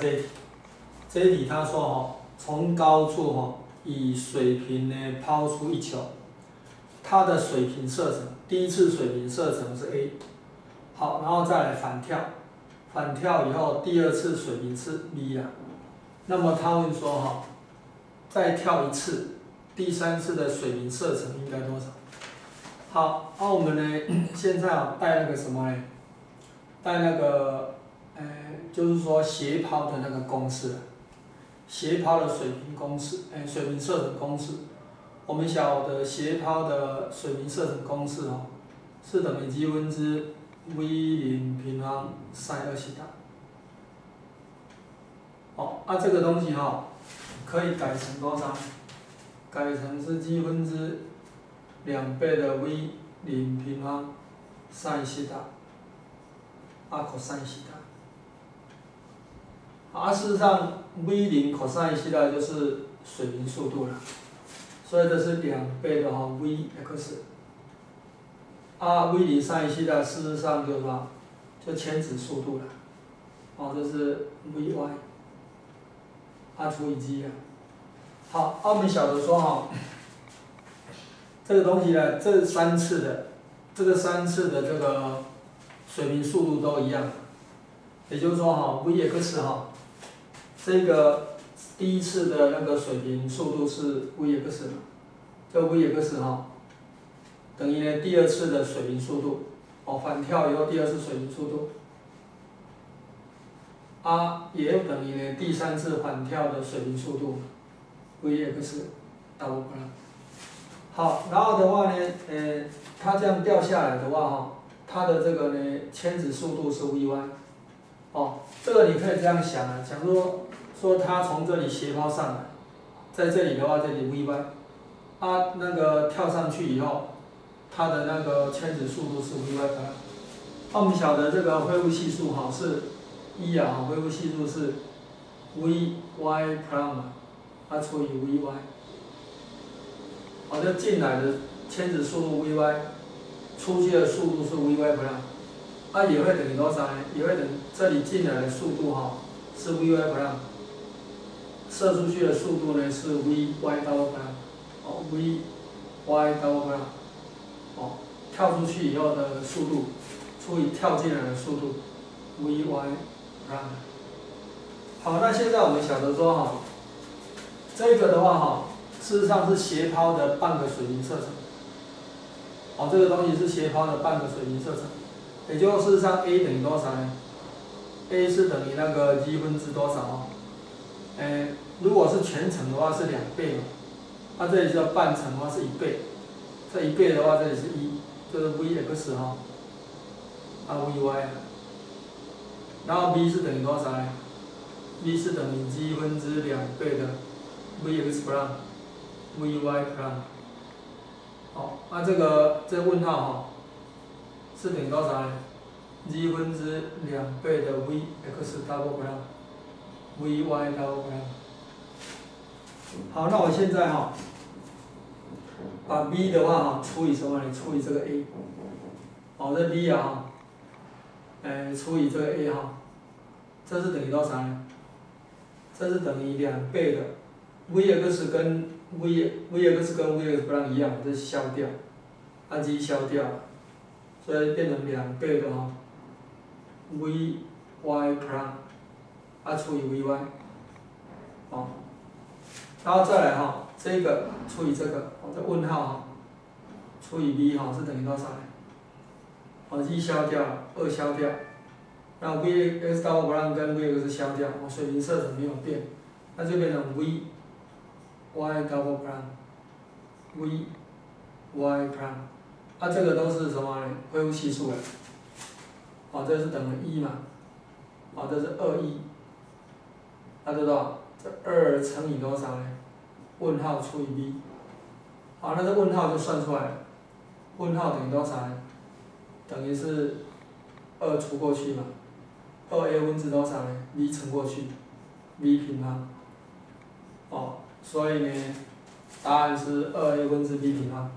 这题，这一题他说哈，从高处哈以水平呢抛出一球，它的水平射程，第一次水平射程是 a，好，然后再来反跳，反跳以后第二次水平是 b 啊，那么他问说哈，再跳一次，第三次的水平射程应该多少？好，那我们呢现在啊带那个什么呢？带那个，呃，就是说斜抛的那个公式，斜抛的水平公式，哎，水平射程公式，我们晓得斜抛的水平射程公式哦，是等于 g 分之 v 零平方 sin 二西塔。哦，啊，这个东西哈，可以改成多少？改成是 g 分之两倍的 v 零平方 sin 西塔。啊，cos 西塔。啊，事实上，v 零 cos 西塔就是水平速度了，所以这是两倍的哈，v_x。啊，v 零 sin 西塔事实上就是什么？就牵制速度了。哦，这是 vy。啊，除以 g 啊。好，我们晓得说哈，这个东西呢，这三次的，这个三次的这个。水平速度都一样，也就是说哈，v_x 哈，这个第一次的那个水平速度是 v_x 嘛，这 v_x 哈，等于呢第二次的水平速度，哦反跳以后第二次水平速度，啊也等于呢第三次反跳的水平速度，v_x 大不了。好，然后的话呢，呃，它这样掉下来的话哈。它的这个呢，牵制速度是 v_y，哦，这个你可以这样想啊，假如说它从这里斜抛上来，在这里的话，这里 v_y，啊那个跳上去以后，它的那个牵制速度是 v_y 啊，我们晓得这个恢复系数哈是一啊，恢复系数是 v_y prime 啊除以 v_y，好，这进来的牵制速度 v_y。出去的速度是 v_y 不让，啊也会等于多少呢？也会等这里进来的速度哈是 v_y 不让，射出去的速度呢是 v_y 到不让，哦 v_y 到不让，哦跳出去以后的速度除以跳进来的速度 v_y 不让。好，那现在我们晓得说哈，这个的话哈，事实上是斜抛的半个水平射程。哦，这个东西是斜抛的半个水平射程，也就事实上 a 等于多少呢？a 是等于那个 g 分之多少哦？哎，如果是全程的话是两倍嘛，那这里是半程的话是一倍，这一倍的话这里是一，就是 v_x 哈，啊 v_y，然后 b 是等于多少呢？b 是等于 g 分之两倍的 v_x plus，v_y plus。好，那这个这问号哈，是等于多少呢？g 分之两倍的 v_x double prime，v_y double prime。好，那我现在哈，把 b 的话哈除以什么呢？除以这个 a。好，这 b 啊，哎，除以这个 a 哈，这是等于多少呢？这是等于两倍的 v_x 跟 v v x 跟 v x 不让一样，这是消掉，按 g 消掉，所以变成两倍的哈，v y prime，啊除以 v y，哦，然后再来哈，这个除以这个，哦这问号哈，除以 v 哈是等于多少？哦一消掉，二消掉，然后 v x 到不让跟 v x 消掉，哦水平射程没有变，那就变成 v。y double prime，v y prime，啊，这个都是什么呢？恢复系数了，哦，这是等于一嘛，哦，这是二一，啊，这多少？这二乘以多少呢？问号除以 b，好，那这问号就算出来了，问号等于多少呢？等于是二除过去嘛，二 a 分之多少呢？b 乘过去，b 平方，哦。所以呢，答案是二 a 分之 b 平方。